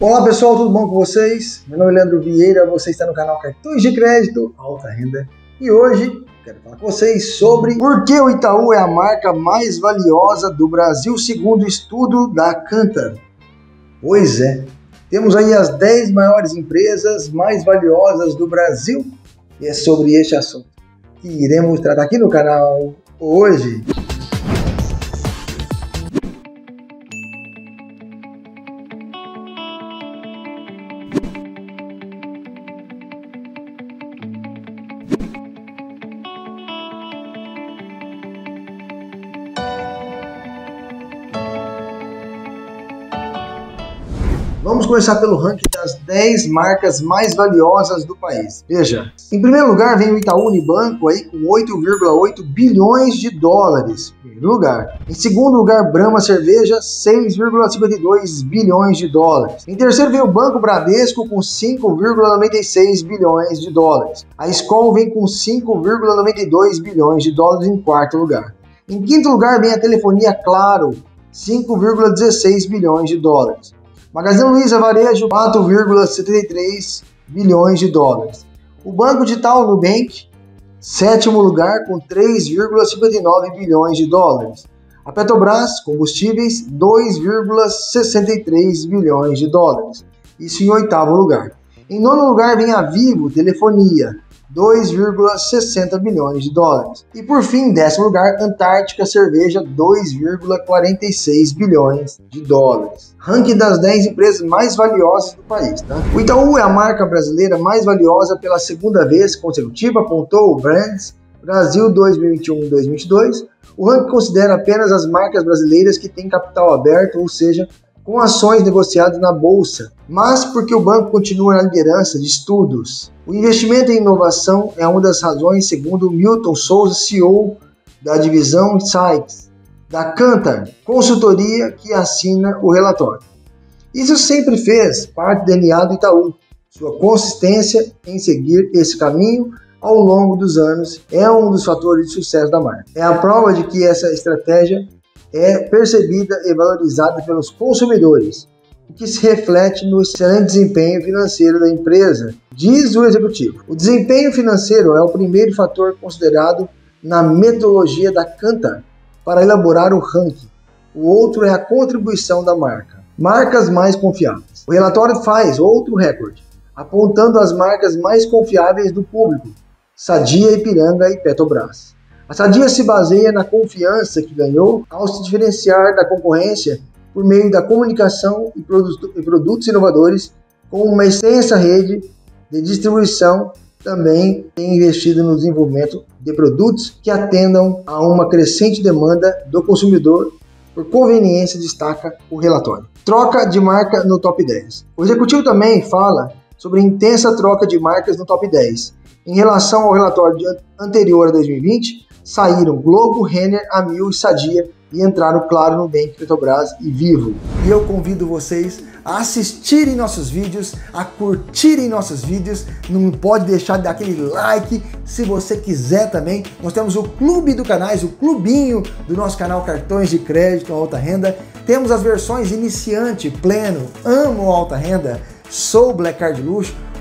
Olá pessoal, tudo bom com vocês? Meu nome é Leandro Vieira, você está no canal Cartões de Crédito Alta Renda e hoje quero falar com vocês sobre por que o Itaú é a marca mais valiosa do Brasil segundo o estudo da Cantar. Pois é, temos aí as 10 maiores empresas mais valiosas do Brasil e é sobre este assunto que iremos tratar aqui no canal hoje. Thank you. Vamos começar pelo ranking das 10 marcas mais valiosas do país. Veja, em primeiro lugar vem o Itaú Unibanco aí com 8,8 bilhões de dólares. Em primeiro lugar. Em segundo lugar, Brahma Cerveja, 6,52 bilhões de dólares. Em terceiro vem o Banco Bradesco com 5,96 bilhões de dólares. A Skol vem com 5,92 bilhões de dólares em quarto lugar. Em quinto lugar vem a telefonia Claro, 5,16 bilhões de dólares. Magazine Luiza Varejo, 4,73 bilhões de dólares. O Banco Digital Nubank, sétimo lugar, com 3,59 bilhões de dólares. A Petrobras, combustíveis, 2,63 bilhões de dólares. Isso em oitavo lugar. Em nono lugar vem a Vivo Telefonia, 2,60 bilhões de dólares. E por fim, em décimo lugar, Antártica Cerveja, 2,46 bilhões de dólares. Ranking das 10 empresas mais valiosas do país. Tá? O Itaú é a marca brasileira mais valiosa pela segunda vez consecutiva, apontou o Brands Brasil 2021-2022. O ranking considera apenas as marcas brasileiras que têm capital aberto, ou seja, com ações negociadas na bolsa, mas porque o banco continua na liderança de estudos. O investimento em inovação é uma das razões, segundo Milton Souza, CEO da divisão Insights da Cantar, consultoria que assina o relatório. Isso sempre fez parte do DNA do Itaú. Sua consistência em seguir esse caminho ao longo dos anos é um dos fatores de sucesso da marca. É a prova de que essa estratégia é percebida e valorizada pelos consumidores, o que se reflete no excelente desempenho financeiro da empresa, diz o executivo. O desempenho financeiro é o primeiro fator considerado na metodologia da Kantar para elaborar o ranking. O outro é a contribuição da marca. Marcas mais confiáveis. O relatório faz outro recorde, apontando as marcas mais confiáveis do público: Sadia, Ipiranga e Petrobras. A Sadia se baseia na confiança que ganhou ao se diferenciar da concorrência por meio da comunicação e produtos inovadores, com uma extensa rede de distribuição. Também tem investido no desenvolvimento de produtos que atendam a uma crescente demanda do consumidor por conveniência, destaca o relatório. Troca de marca no top 10. O executivo também fala sobre intensa troca de marcas no top 10. Em relação ao relatório anterior a 2020, saíram Globo, Renner, Amil e Sadia e entraram, claro, no Bank Petrobras e Vivo. E eu convido vocês a assistirem nossos vídeos, a curtirem nossos vídeos, não pode deixar de dar aquele like, se você quiser também. Nós temos o clube do canais, o clubinho do nosso canal Cartões de Crédito Alta Renda. Temos as versões iniciante, pleno, amo alta renda, sou Black Card Luxo,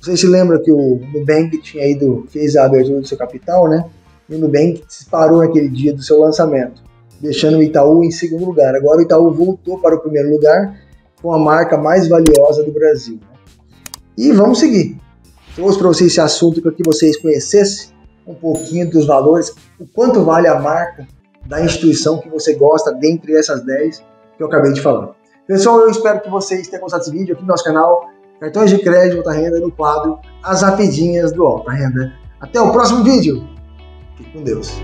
Vocês se lembram que o Nubank tinha ido, fez a abertura do seu capital, né? E o Nubank disparou naquele dia do seu lançamento, deixando o Itaú em segundo lugar. Agora o Itaú voltou para o primeiro lugar com a marca mais valiosa do Brasil. Né? E vamos seguir. Trouxe para vocês esse assunto para que vocês conhecessem um pouquinho dos valores, o quanto vale a marca da instituição que você gosta dentre essas 10 que eu acabei de falar. Pessoal, eu espero que vocês tenham gostado desse vídeo aqui no nosso canal cartões de crédito alta renda no quadro As Rapidinhas do Alta Renda. Até o próximo vídeo. Fique com Deus.